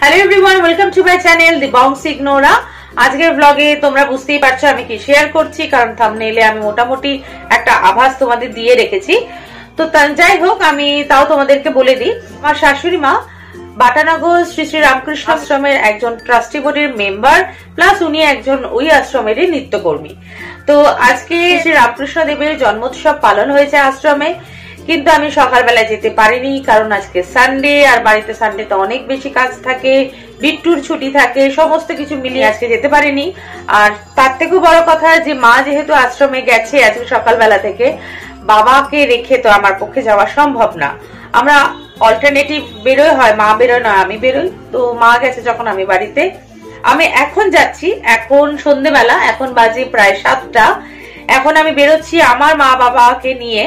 Hello everyone welcome to my channel the bounce ইগনোরা আজকের ব্লগে তোমরা বুঝতেই পারছ আমি কি শেয়ার করছি কারণ থামনেইলে আমি মোটামুটি একটা আভাস তোমাদের দিয়ে রেখেছি। তো যাই হোক আমি তাও তোমাদেরকে বলে দিই আমার শাশুড়ি মা বাটানগর শ্রী শ্রী রামকৃষ্ণ আশ্রমের একজন ট্রাস্টি বোর্ডের মেম্বার প্লাস উনি একজন ওই আশ্রমেরই নৃত্যকর্মী। তো আজকে শ্রী রামকৃষ্ণ দেবের জন্মোৎসব পালন হয়েছে আশ্রমে। কিন্তু আমি সকালবেলা যেতে পারিনি, কারণ আজকে সানডে আর বাড়িতে সানডেতে অনেক বেশি কাজ থাকে, বিট্টুর ছুটি থাকে, সমস্ত কিছু মিলিয়ে আজকে যেতে পারিনি। আর তার থেকেও বড় কথা যে মা যেহেতু আশ্রমে গেছে আজকে সকালবেলা থেকে, বাবাকে রেখে তো আমার পক্ষে যাওয়া সম্ভব না। আমরা অল্টারনেটিভ বেরোয় হয়, মা বেরোয় না আমি বেরোই। তো মা গেছে যখন আমি বাড়িতে। আমি এখন যাচ্ছি, এখন সন্ধেবেলা, এখন বাজে প্রায় সাতটা। এখন আমি বেরোচ্ছি আমার মা বাবাকে নিয়ে।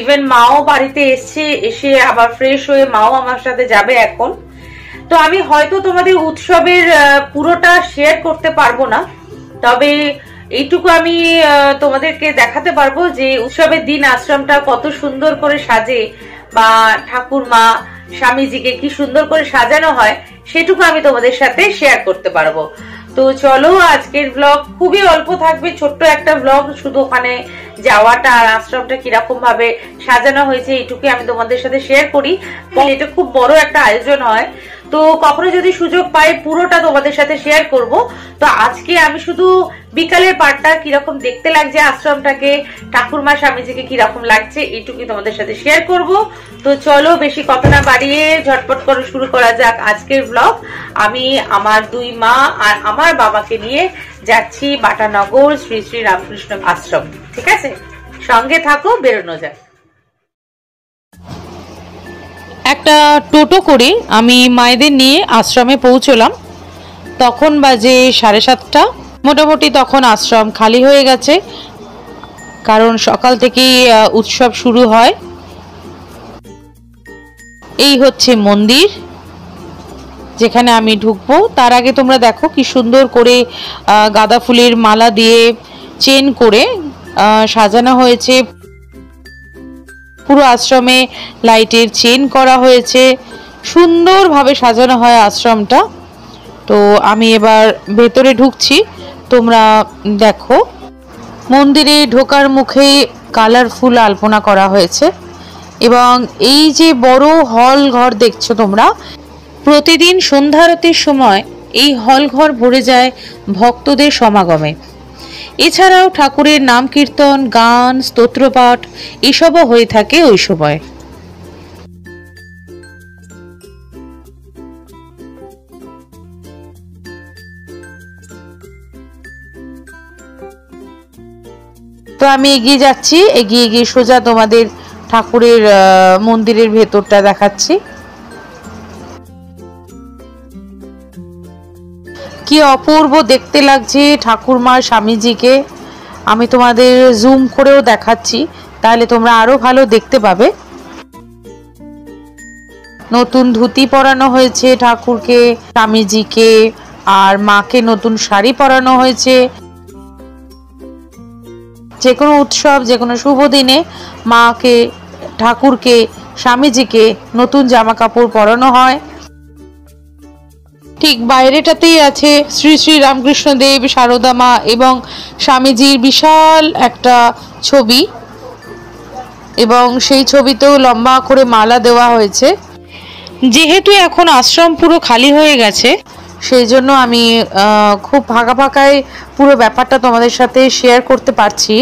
ইভেন মাও বাড়িতে এসছে, এসে আবার ফ্রেশ হয়ে মাও আমার সাথে যাবে এখন। তো আমি হয়তো তোমাদের উৎসবের পুরোটা শেয়ার করতে পারব না। তবে এইটুকু আমি তোমাদেরকে দেখাতে পারব যে উৎসবের দিন আশ্রমটা কত সুন্দর করে সাজে বা ঠাকুর মা, স্বামীজিকে কি সুন্দর করে সাজানো হয়, সেটুকু আমি তোমাদের সাথে শেয়ার করতে পারব। তো চলো, আজকের ব্লগ খুবই অল্প থাকবে। ছোট্ট একটা ব্লগ শুধু ওখানে যাওয়াটা আর আশ্রমটা কীরকম ভাবে সাজানো হয়েছে এইটুকু আমি তোমাদের সাথে শেয়ার করি। এটা খুব বড় একটা আয়োজন হয়। তো কখনো যদি সুযোগ পাই পুরোটা তোমাদের সাথে শেয়ার করব। তো আজকে আমি শুধু বিকালের পার্টটা কীরকম দেখতে লাগছে আশ্রমটাকে, ঠাকুরমা স্বামীজিকে কীরকম লাগছে, এইটুকুই তোমাদের সাথে শেয়ার করব। তো চলো বেশি কথা না বাড়িয়ে ঝটপট করে শুরু করা যাক আজকের ব্লগ আমি আমার দুই মা আর আমার বাবাকে নিয়ে যাচ্ছি বাটানগর শ্রী শ্রী রামকৃষ্ণ আশ্রম। ঠিক আছে? সঙ্গে থাকো, বেরোনো যাক। একটা টোটো করে আমি মায়েদের নিয়ে আশ্রমে পৌঁছলাম। তখন বাজে সাড়ে সাতটা। মোটামুটি তখন আশ্রম খালি হয়ে গেছে। কারণ সকাল থেকেই উৎসব শুরু হয়। এই হচ্ছে মন্দির, যেখানে আমি ঢুকবো। তার আগে তোমরা দেখো কি সুন্দর করে গাঁদা ফুলের মালা দিয়ে চেন করে সাজানো হয়েছে। পুরো আশ্রমে লাইটের চেন করা হয়েছে। সুন্দরভাবে সাজানো হয় আশ্রমটা। তো আমি এবার ভেতরে ঢুকছি। তোমরা দেখো, মন্দিরে ঢোকার মুখে কালারফুল আলপনা করা হয়েছে। এবং এই যে বড় হল ঘর দেখছ তোমরা, প্রতিদিন সন্ধ্যারতির সময় এই হল ঘর ভরে যায় ভক্তদের সমাগমে। এছাড়াও ঠাকুরের নাম কীর্তন, গান, স্তোত্রপাঠ, এসবও হয়ে থাকে ওই সময়। তো আমি এগিয়ে যাচ্ছি, এগিয়ে গিয়ে সোজা তোমাদের ঠাকুরের মন্দিরের ভেতরটা দেখাচ্ছি। কি অপূর্ব দেখতে লাগছে ঠাকুরমার স্বামীজিকে। আমি তোমাদের জুম করেও দেখাচ্ছি, তাহলে তোমরা আরও ভালো দেখতে পাবে। নতুন ধুতি পরানো হয়েছে ঠাকুরকে, স্বামীজিকে, আর মাকে নতুন শাড়ি পরানো হয়েছে। যে কোনো উৎসব যে কোনো শুভ দিনে মাকে, ঠাকুরকে, স্বামীজিকে নতুন জামা কাপড় পরানো হয়। ঠিক বাইরেটাতেই আছে শ্রী শ্রী রামকৃষ্ণ দেব, সারদা মা এবং স্বামীজির বিশাল একটা ছবি। এবং সেই ছবিতেও লম্বা করে মালা দেওয়া হয়েছে। যেহেতু এখন আশ্রম পুরো খালি হয়ে গেছে, সেই জন্য আমি খুব ফাঁকা ফাঁকায় পুরো ব্যাপারটা তোমাদের সাথে শেয়ার করতে পারছি।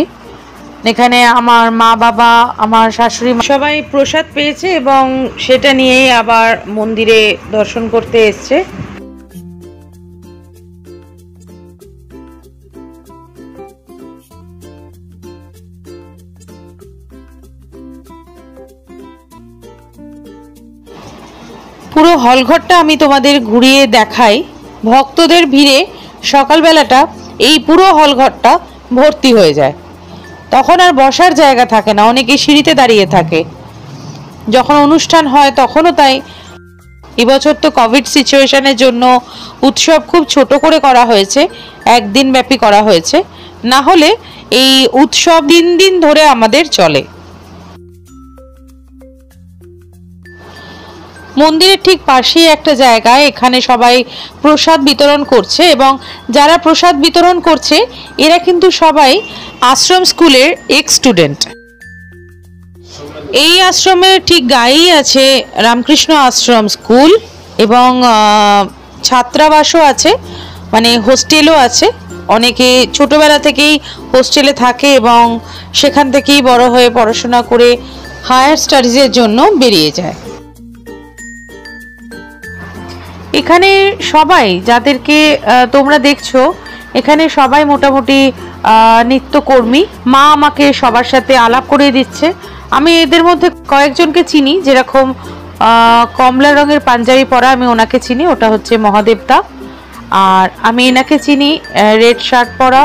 এখানে আমার মা বাবা, আমার শাশুড়ি সবাই প্রসাদ পেয়েছে এবং সেটা নিয়েই আবার মন্দিরে দর্শন করতে এসছে। হলঘরটা আমি তোমাদের ঘুরিয়ে দেখাই। ভক্তদের ভিড়ে সকালবেলাটা এই পুরো হলঘরটা ভর্তি হয়ে যায়। তখন আর বসার জায়গা থাকে না, অনেকে সিঁড়িতে দাঁড়িয়ে থাকে। যখন অনুষ্ঠান হয় তখনও তাই। এবছর তো কোভিড সিচুয়েশনের জন্য উৎসব খুব ছোট করে করা হয়েছে একদিন ব্যাপী করা হয়েছে। না হলে এই উৎসব দিন দিন ধরে আমাদের চলে। মন্দিরের ঠিক পাশেই একটা জায়গায় এখানে সবাই প্রসাদ বিতরণ করছে এবং যারা প্রসাদ বিতরণ করছে, এরা কিন্তু সবাই আশ্রম স্কুলের এক্স স্টুডেন্ট এই আশ্রমের ঠিক গায়েই আছে রামকৃষ্ণ আশ্রম স্কুল এবং ছাত্রাবাসও আছে মানে হোস্টেলও আছে। অনেকে ছোটবেলা থেকেই হোস্টেলে থাকে এবং সেখান থেকেই বড় হয়ে পড়াশোনা করে হায়ার স্টাডিজের জন্য বেরিয়ে যায়। এখানে সবাই যাদেরকে তোমরা দেখছ, এখানে সবাই মোটামুটি নিত্যকর্মী। মা আমাকে সবার সাথে আলাপ করিয়ে দিচ্ছে। আমি এদের মধ্যে কয়েকজনকে চিনি, যেরকম কমলা রঙের পাঞ্জাবি পরা আমি ওনাকে চিনি, ওটা হচ্ছে মহাদেবদা আর আমি এনাকে চিনি রেড শার্ট পরা,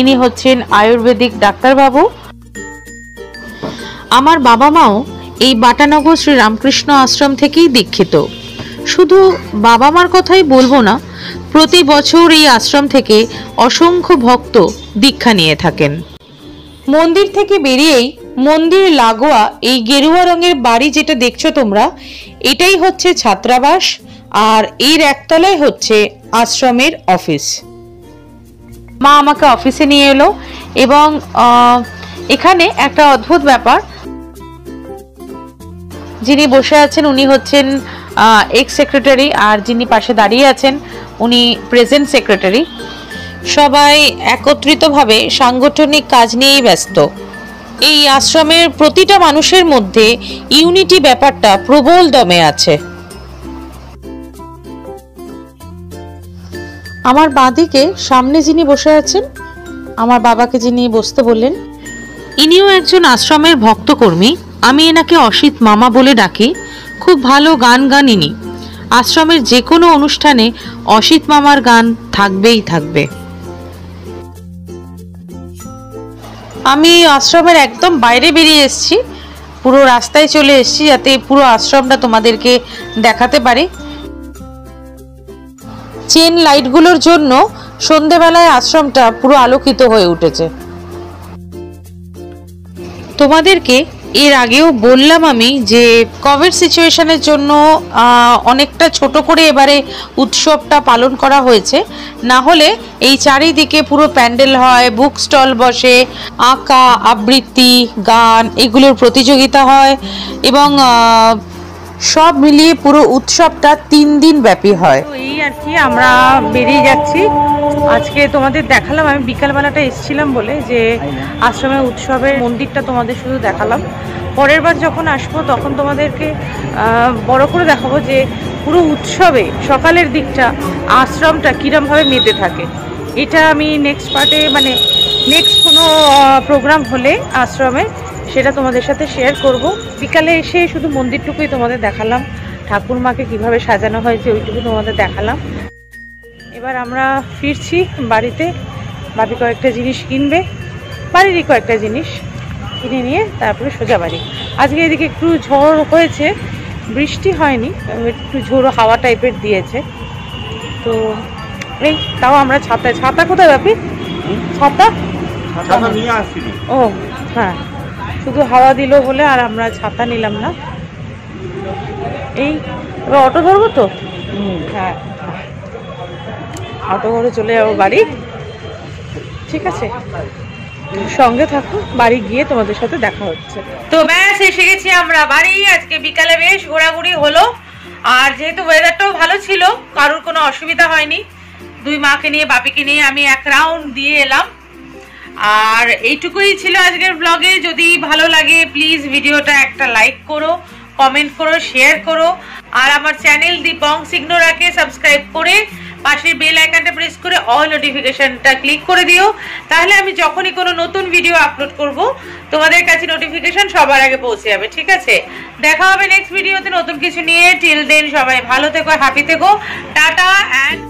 ইনি হচ্ছেন আয়ুর্বেদিক ডাক্তারবাবু। আমার বাবা মাও এই বাটানগর শ্রী রামকৃষ্ণ আশ্রম থেকেই দীক্ষিত। শুধু বাবা মার কথাই বলব না, প্রতি বছর এই আশ্রম থেকে অসংখ্য ভক্ত দীক্ষা নিয়ে থাকেন। মন্দির থেকে বেরিয়েই মন্দির লাগোয়া এই গেরুয়া রঙের বাড়ি যেটা দেখছ তোমরা, এটাই হচ্ছে ছাত্রাবাস আর এর একতলায় হচ্ছে আশ্রমের অফিস। মা আমাকে অফিসে নিয়ে এলো এবং এখানে একটা অদ্ভুত ব্যাপার। যিনি বসে আছেন উনি হচ্ছেন এক্স সেক্রেটারি আর যিনি পাশে দাঁড়িয়ে আছেন, উনি প্রেজেন্ট সেক্রেটারি সবাই একত্রিতভাবে সাংগঠনিক কাজ নিয়েই ব্যস্ত। এই আশ্রমের প্রতিটা মানুষের মধ্যে ইউনিটি ব্যাপারটা প্রবল দমে আছে। আমার বাঁদিকে সামনে যিনি বসে আছেন, আমার বাবাকে যিনি বসতে বললেন, ইনিও একজন আশ্রমের ভক্তকর্মী। আমি এনাকে অসিত মামা বলে ডাকি। খুব ভালো গান গান ইনি আশ্রমের যে কোনো অনুষ্ঠানে অসিত মামার গান থাকবেই থাকবে। আমি আশ্রমের একদম বাইরে বেরিয়ে এসেছি। পুরো রাস্তায় চলে এসেছি যাতে পুরো আশ্রমটা তোমাদেরকে দেখাতে পারি। চেন লাইটগুলোর জন্য সন্ধেবেলায় আশ্রমটা পুরো আলোকিত হয়ে উঠেছে। তোমাদেরকে এর আগেও বললাম আমি যে কোভিড সিচুয়েশনের জন্য অনেকটা ছোট করে এবারে উৎসবটা পালন করা হয়েছে। না হলে এই চারিদিকে পুরো প্যান্ডেল হয় বুক স্টল বসে, আঁকা, আবৃত্তি, গান, এগুলোর প্রতিযোগিতা হয় এবং সব মিলিয়ে পুরো উৎসবটা তিন দিন ব্যাপী হয়। এই আর কি আমরা বেরিয়ে যাচ্ছি। আজকে তোমাদের দেখালাম, আমি বিকালবেলাটা এসেছিলাম বলে যে আশ্রমের উৎসবের মন্দিরটা তোমাদের শুধু দেখালাম। পরের বার যখন আসব তখন তোমাদেরকে বড় করে দেখাবো যে পুরো উৎসবে সকালের দিকটা, আশ্রমটা কিরমভাবে মেতে থাকে। এটা আমি নেক্সট পার্টে মানে নেক্সট কোনো প্রোগ্রাম হলে আশ্রমে সেটা তোমাদের সাথে শেয়ার করব। বিকালে এসে শুধু মন্দিরটুকুই তোমাদের দেখালাম, ঠাকুরমাকে কীভাবে সাজানো হয়েছে ওইটুকু তোমাদের দেখালাম। এবার আমরা ফিরছি বাড়িতে। বাপি কয়েকটা জিনিস কিনবে বাড়িরই কয়েকটা জিনিস কিনে নিয়ে তারপরে সোজা বাড়ি। আজকে এদিকে একটু ঝড় হয়েছে বৃষ্টি হয়নি একটু ঝোড়ো হাওয়া টাইপের দিয়েছে। তো এই তাও আমরা ছাতা ছাতা কোথায় বাপি? ছাতা? ছাতা ও হ্যাঁ শুধু হাওয়া দিল বলে আর আমরা ছাতা নিলাম না। এই এবার অটো ধরবো তো? হ্যাঁ। অটো করে চলে যাব বাড়ি। ঠিক আছে? সঙ্গে থাকো, বাড়ি গিয়ে তোমাদের সাথে দেখা হচ্ছে। তো ব্যাস, এসে গেছি আমরা বাড়ি। আজকে বিকালে বেশ ঘোরাঘুরি হলো। আর যেহেতু ওয়েদারটাও ভালো ছিল, কারোর কোনো অসুবিধা হয়নি। দুই মাকে নিয়ে, বাপিকে নিয়ে আমি এক রাউন্ড দিয়ে এলাম। আর এইটুকুই ছিল আজকের ব্লগে যদি ভালো লাগে প্লিজ ভিডিওটা একটা লাইক করো কমেন্ট করো শেয়ার করো। আর আমার চ্যানেল দি বং সিগনোরাকে সাবস্ক্রাইব করে পাশের বেল আইকনটা প্রেস করে অল নোটিফিকেশনটা ক্লিক করে দিও। তাহলে আমি যখনই কোনো নতুন ভিডিও আপলোড করব, তোমাদের কাছে নোটিফিকেশন সবার আগে পৌঁছে যাবে, ঠিক আছে? দেখা হবে নেক্সট ভিডিওতে নতুন কিছু নিয়ে। টিল দেন সবাই ভালো থেকো হ্যাপি থেকো। Tata and